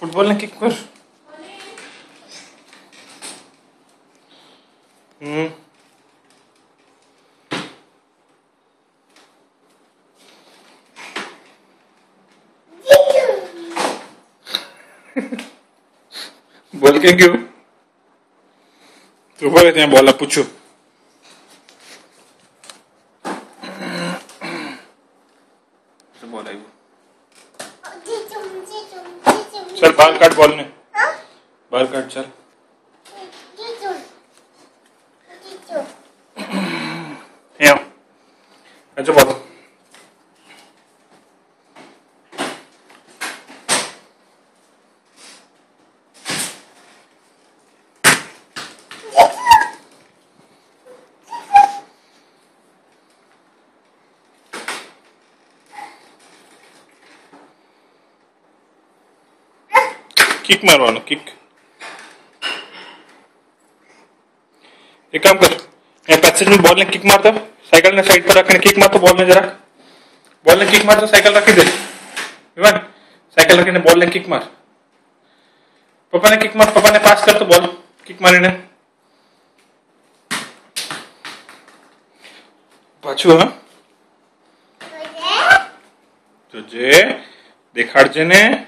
Football तो ने kick हम्म। बोल के क्यों? तू बोल लेते पूछू। बोला तो बॉल आई वो चल बाल काट बॉल ने हाँ? बाल काट चल। अच्छा बोलो। ये आओ अच्छा बोल કિક મારવાનું કિક એક કામ કર એ પેસેજની બોલને કિક મારતો સાયકલને સાઈડ પર રાખીને કિક મારતો બોલને જરાક બોલને કિક મારતો સાયકલ રાખી દે વિવાન સાયકલ રાખીને બોલને કિક માર પપ્પાને કિક માર પપ્પાને પાસ કરતો બોલ કિક મારીને પાછું હા જોજે દેખાડજે ને